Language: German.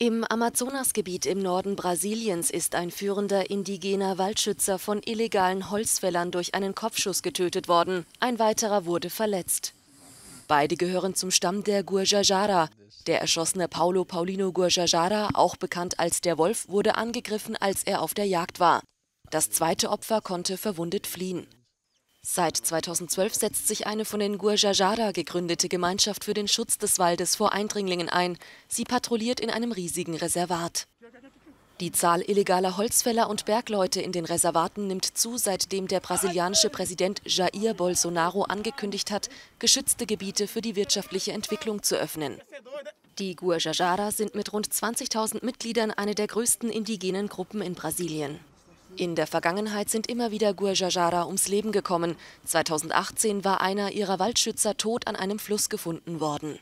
Im Amazonasgebiet im Norden Brasiliens ist ein führender indigener Waldschützer von illegalen Holzfällern durch einen Kopfschuss getötet worden. Ein weiterer wurde verletzt. Beide gehören zum Stamm der Guajajara. Der erschossene Paulo Paulino Guajajara, auch bekannt als der Wolf, wurde angegriffen, als er auf der Jagd war. Das zweite Opfer konnte verwundet fliehen. Seit 2012 setzt sich eine von den Guajajara gegründete Gemeinschaft für den Schutz des Waldes vor Eindringlingen ein. Sie patrouilliert in einem riesigen Reservat. Die Zahl illegaler Holzfäller und Bergleute in den Reservaten nimmt zu, seitdem der brasilianische Präsident Jair Bolsonaro angekündigt hat, geschützte Gebiete für die wirtschaftliche Entwicklung zu öffnen. Die Guajajara sind mit rund 20.000 Mitgliedern eine der größten indigenen Gruppen in Brasilien. In der Vergangenheit sind immer wieder Guajajara ums Leben gekommen. 2018 war einer ihrer Waldschützer tot an einem Fluss gefunden worden.